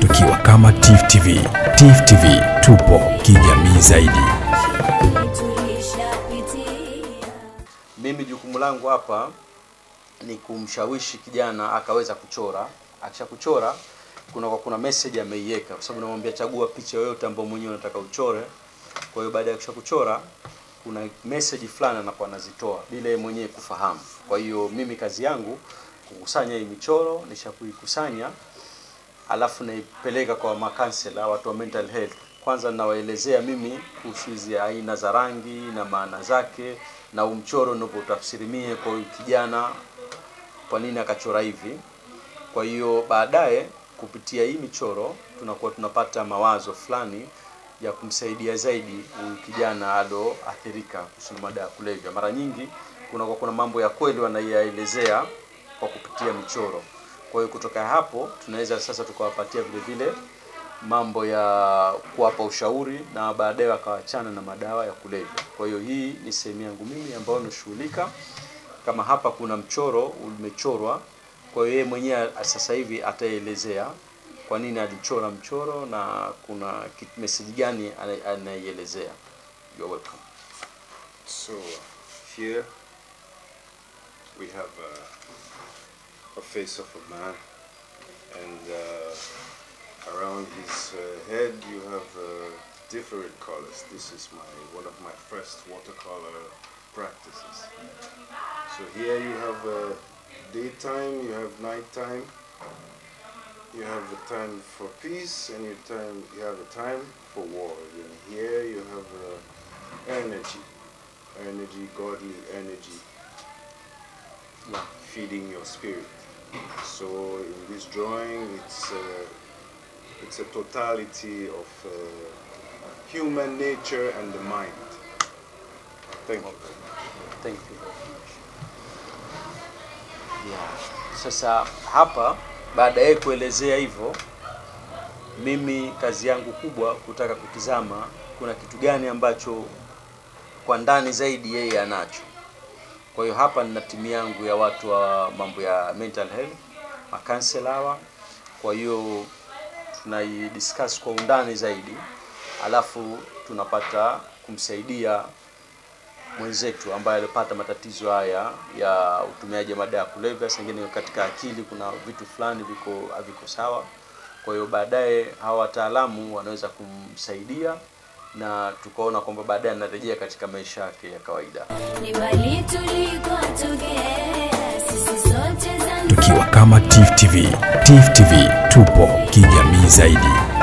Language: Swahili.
tukiwa kama TIFF TV. TIFF TV tupo kijamii zaidi. Mimi jukumu langu hapa ni kumshawishi kijana akaweza kuchora. Akisha kuchora kuna kwa kuna message ameiweka, kwa sababu namwambia chagua picha yoyote ambayo mwenyewe unataka uchore. Kwa hiyo baada ya kisha kuchora kuna message fulani anakuwa anazitoa bila yeye mwenyewe kufahamu. Kwa hiyo mimi kazi yangu kukusanya hii michoro, nisha kuikusanya alafu naipeleka kwa makansela watu wa mental health. Kwanza nawaelezea mimi kuhusu hizi aina za rangi na maana zake na umchoro ndipo mie kwa huyu kijana, kwa nini akachora hivi. Kwa hiyo baadaye kupitia hii michoro tunakuwa tunapata mawazo fulani ya kumsaidia zaidi huyu kijana aloathirika kuhusu mada ya kulevya. Mara nyingi kunakuwa kuna mambo ya kweli wanayaelezea kwa kupitia michoro. Kwa hiyo kutoka hapo tunaweza sasa tukawapatia vile vile mambo ya kuwapa ushauri na baadaye wakawachana na madawa ya kulevya. Kwa hiyo hii ni sehemu yangu mimi ambayo nashughulika. Kama hapa kuna mchoro umechorwa, kwa hiyo yeye mwenyewe sasa hivi ataelezea kwa nini alichora mchoro na kuna message gani anaielezea. You're welcome. So here we have uh, a face of a man, and uh, around his uh, head you have uh, different colors. This is my one of my first watercolor practices. So here you have uh, daytime, you have nighttime, you have a time for peace, and you time you have a time for war. And here you have uh, energy, energy, godly energy, Yeah. feeding your spirit. So in this drawing, it's uh, it's a totality of uh, human nature and the mind. Thank you. Thank you. Yeah. Sasa hapa baada ya kuelezea hivyo, mimi kazi yangu kubwa kutaka kutizama kuna kitu gani ambacho kwa ndani zaidi yeye anacho. Kwa hiyo hapa nina timu yangu ya watu wa mambo ya mental health, makansela hawa. Kwa hiyo tunaidiscuss kwa undani zaidi, alafu tunapata kumsaidia mwenzetu ambaye alipata matatizo haya ya utumiaji wa madawa ya kulevya, sengine katika akili kuna vitu fulani viko haviko sawa. Kwa hiyo baadaye hawa wataalamu wanaweza kumsaidia na tukaona kwamba baadaye anarejea katika maisha yake ya kawaida. Kama TIFF TV. TIFF TV tupo kijamii zaidi.